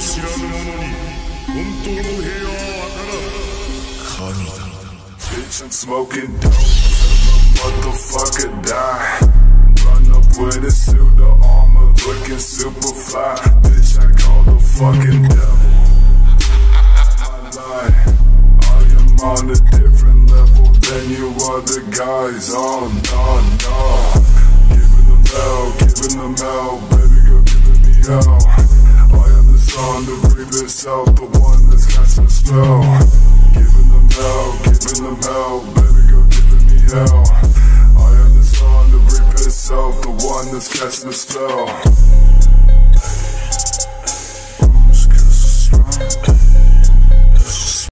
知らぬ者に本当の平和はわからん神だ Bitch, I'm smoking dope till the motherfucker die. Run up with a suit of armor, looking super fly. Bitch, I call the fucking devil. My life, I am on a different level than you other guys. Oh no, no. Giving them hell, giving them hell, baby girl, giving me hell. the son, the reaper itself, the one that's casting a spell. Giving them hell, giving them hell, baby girl, giving me hell. I am the son, the reaper itself, the one that's casting a spell.